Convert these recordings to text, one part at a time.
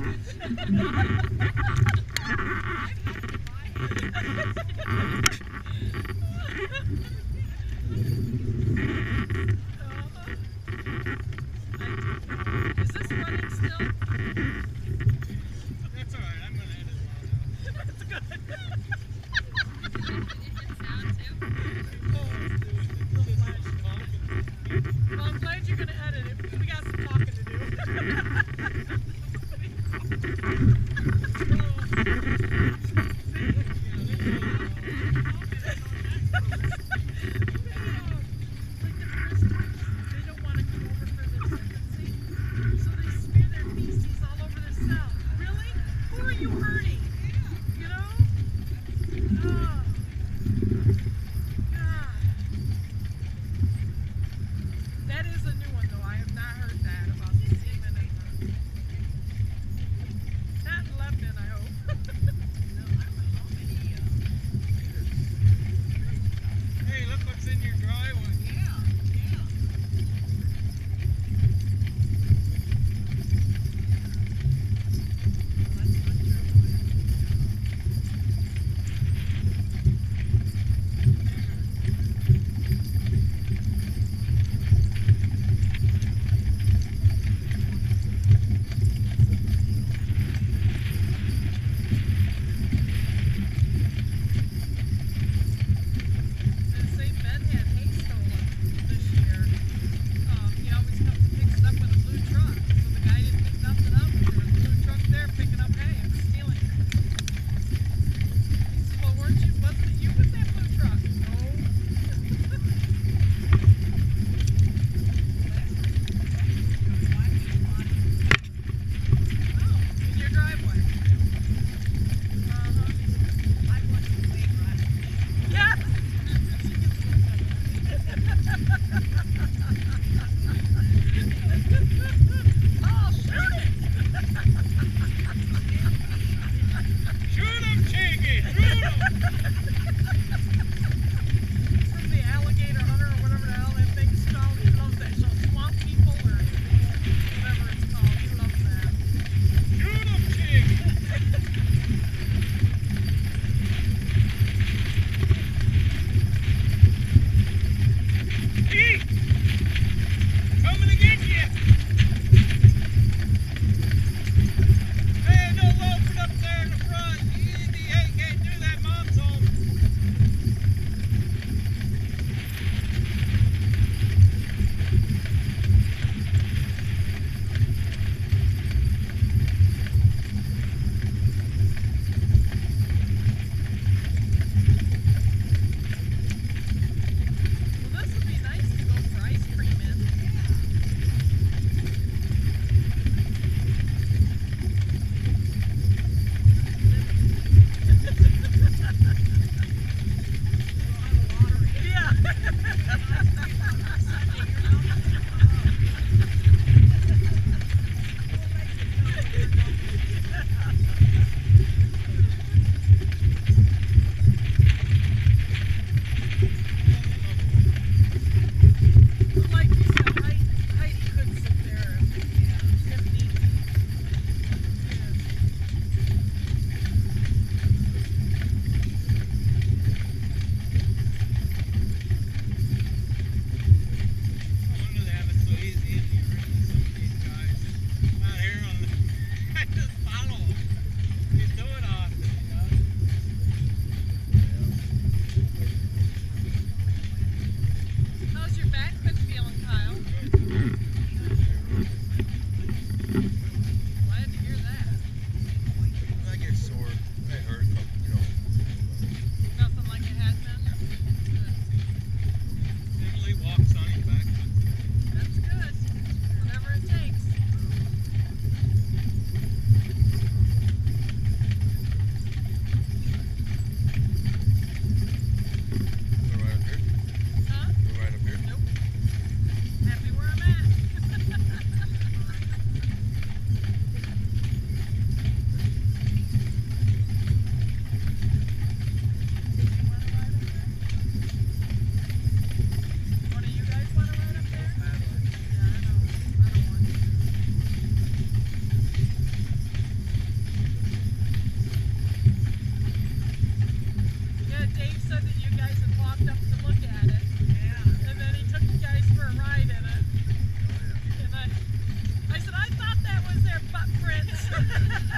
That's alright, I'm gonna edit it That's.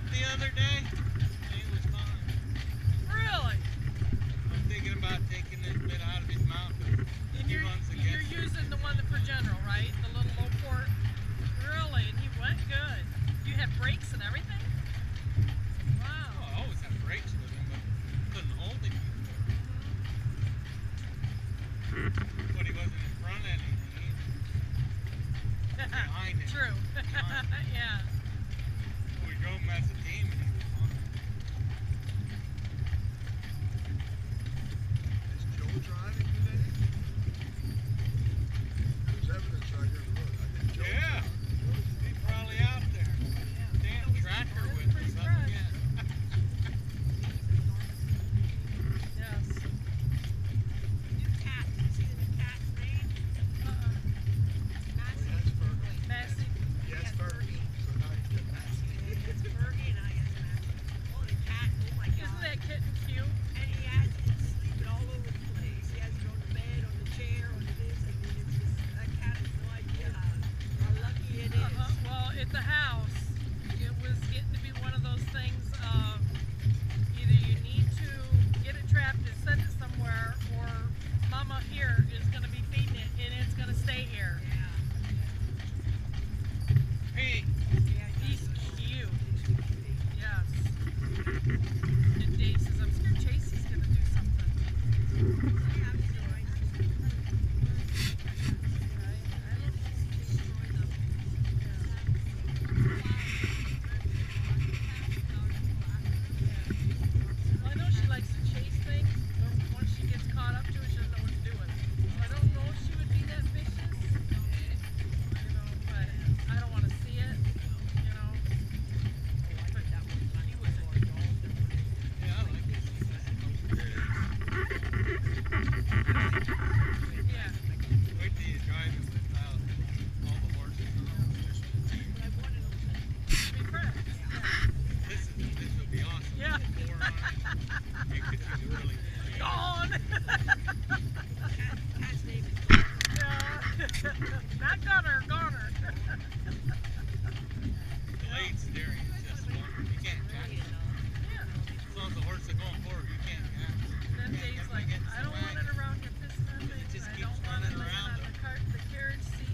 it the other day. He was fine. Really? I'm thinking about taking this bit out of his mouth. And you're, you're using the one for general, right? The little low port. Really? And he went good. You had brakes and everything? Wow. Oh, I always had brakes with him, but couldn't hold him. But he wasn't in front of anything. Behind it. True. Behind yeah go, and that's a demon. Some days, like, I don't want it around your piston. I don't want it around the, car, the carriage seat.